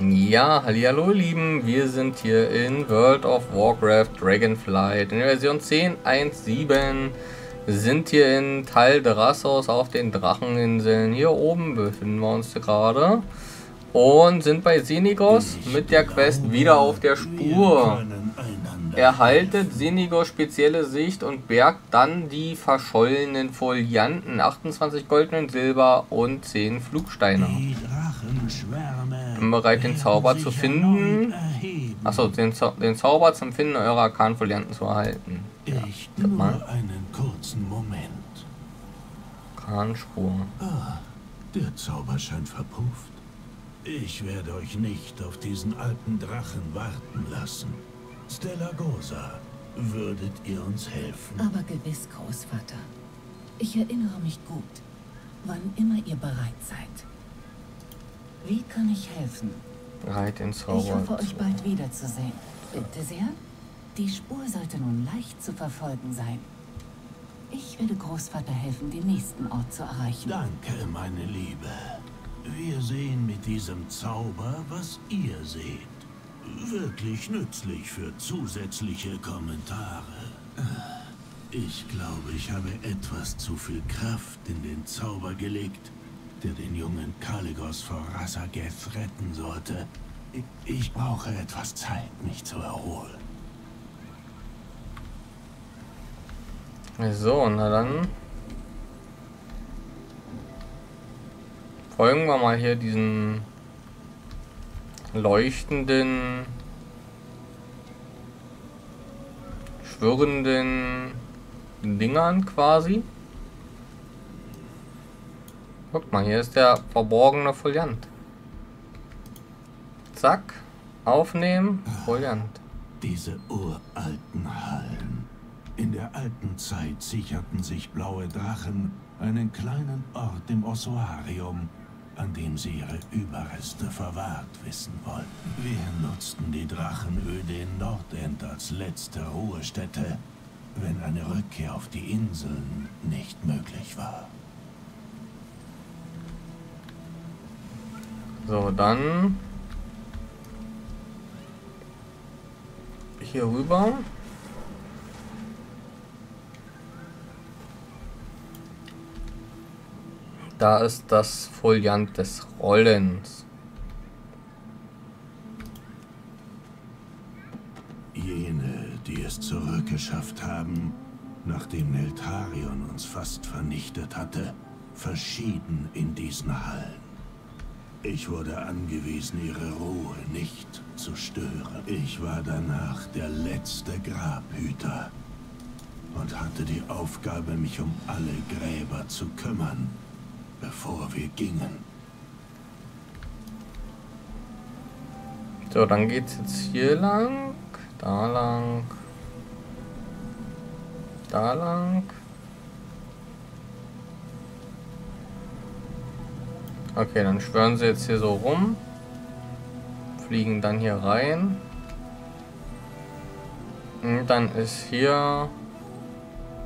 Ja, hallo ihr Lieben, wir sind hier in World of Warcraft Dragonflight in der Version 10.1.7 sind hier in Tal Drassos auf den Dracheninseln. Hier oben befinden wir uns gerade und sind bei Sinigos mit der Quest wieder auf der Spur. Erhaltet Sinigos spezielle Sicht und bergt dann die verschollenen Folianten, 28 Gold und Silber und 10 Flugsteine. Bin bereit, den Zauber zu finden. Achso, den, Zau den Zauber zum Finden eurer Arkanfolianten zu erhalten. Ja, ich nur mal. einen kurzen Moment. Kranspur. Ah, der Zauber scheint verpufft. Ich werde euch nicht auf diesen alten Drachen warten lassen. Stella Gosa, würdet ihr uns helfen? Aber gewiss, Großvater. Ich erinnere mich gut, wann immer ihr bereit seid. Wie kann ich helfen? Bereit ins Zauber. Ich hoffe, euch bald wiederzusehen. Bitte sehr. Die Spur sollte nun leicht zu verfolgen sein. Ich werde Großvater helfen, den nächsten Ort zu erreichen. Danke, meine Liebe. Wir sehen mit diesem Zauber, was ihr seht. Wirklich nützlich für zusätzliche Kommentare. Ich glaube, ich habe etwas zu viel Kraft in den Zauber gelegt der den jungen Kaligos vor Rasageth retten sollte. Ich, brauche etwas Zeit, mich zu erholen. So, na dann. Folgen wir mal hier diesen leuchtenden, schwirrenden Dingern quasi. Guck mal, hier ist der verborgene Foliant. Zack. Aufnehmen. Foliant. Diese uralten Hallen. In der alten Zeit sicherten sich blaue Drachen einen kleinen Ort im Ossuarium, an dem sie ihre Überreste verwahrt wissen wollten. Wir nutzten die Drachenöde in Nordend als letzte Ruhestätte, wenn eine Rückkehr auf die Inseln nicht möglich war. So, dann hier rüber. Da ist das Foliant des Rollens. Jene, die es zurückgeschafft haben, nachdem Neltarion uns fast vernichtet hatte, verschieden in diesen Hallen. Ich wurde angewiesen, ihre Ruhe nicht zu stören. Ich war danach der letzte Grabhüter und hatte die Aufgabe, mich um alle Gräber zu kümmern, bevor wir gingen. So, dann geht's jetzt hier lang, da lang, da lang. Okay, dann schwören sie jetzt hier so rum. Fliegen dann hier rein. Und dann ist hier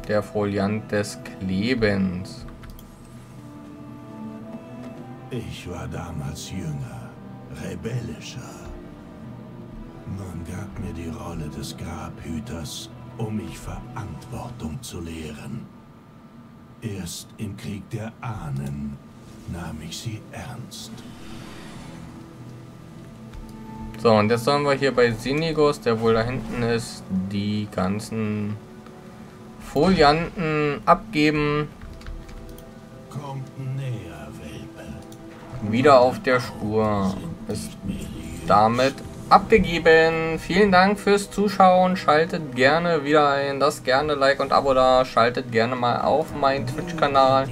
der Foliant des Klebens. Ich war damals jünger, rebellischer. Man gab mir die Rolle des Grabhüters, um mich Verantwortung zu lehren. Erst im Krieg der Ahnen nahm ich sie ernst. So, und jetzt sollen wir hier bei Sinigos, der wohl da hinten ist, die ganzen Folianten abgeben. Kommt näher, Welpe. Wieder auf der Spur. Ist damit abgegeben. Vielen Dank fürs Zuschauen. Schaltet gerne wieder ein. Das gerne Like und Abo da. Schaltet gerne mal auf meinen Twitch-Kanal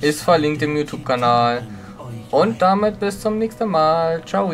ist verlinkt im YouTube-Kanal. Und damit bis zum nächsten Mal. Ciao.